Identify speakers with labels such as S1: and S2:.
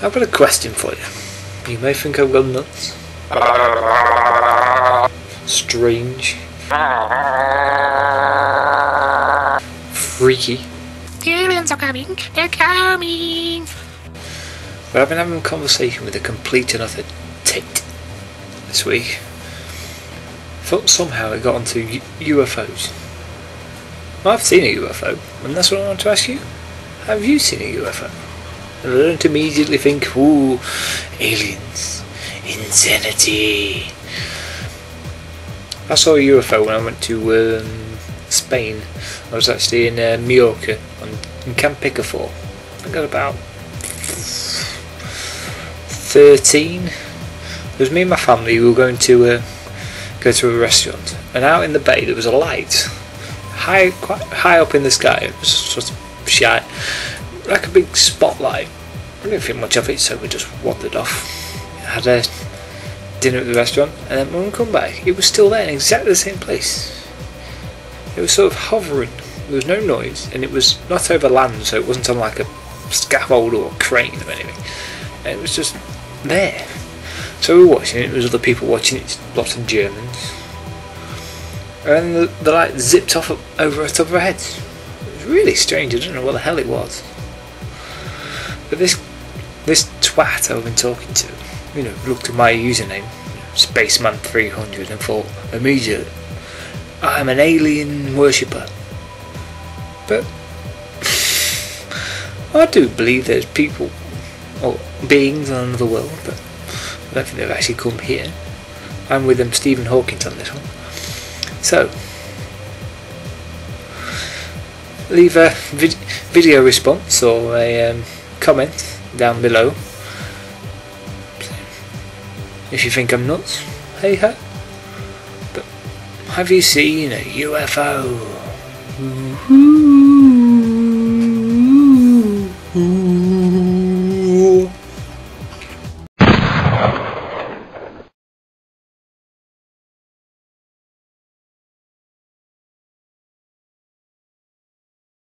S1: I've got a question for you. You may think I've gone nuts. Strange. Freaky.
S2: The aliens are coming. They're coming.
S1: But I've been having a conversation with a complete and utter tit this week. Thought somehow it got onto UFOs. I've seen a UFO, and that's what I want to ask you. Have you seen a UFO? And I don't immediately think, ooh, aliens, insanity. I saw a UFO when I went to um, Spain. I was actually in uh, Mallorca, on, in Can Picafort. I got about 13. It was me and my family we were going to uh, go to a restaurant, and out in the bay there was a light, high, quite high up in the sky. It was sort of shy, like a big spotlight. I didn't think much of it, so we just wandered off. Had a dinner at the restaurant, and then when we come back, it was still there in exactly the same place. It was sort of hovering. There was no noise, and it was not over land, so it wasn't on like a scaffold or crane or anything. And it was just there. So we were watching it, there was other people watching it, lots of Germans. And the, the light zipped off over the top of our heads. It was really strange, I don't know what the hell it was. But this this twat I've been talking to, you know, looked at my username, Spaceman300, and thought immediately, I'm an alien worshipper. But I do believe there's people or beings on another world, but I don't think they've actually come here. I'm with them, Stephen Hawkins on this one. So, leave a vid- video response or a um, comment down below. If you think I'm nuts, hey ho. But have you seen a UFO? Woo-hoo.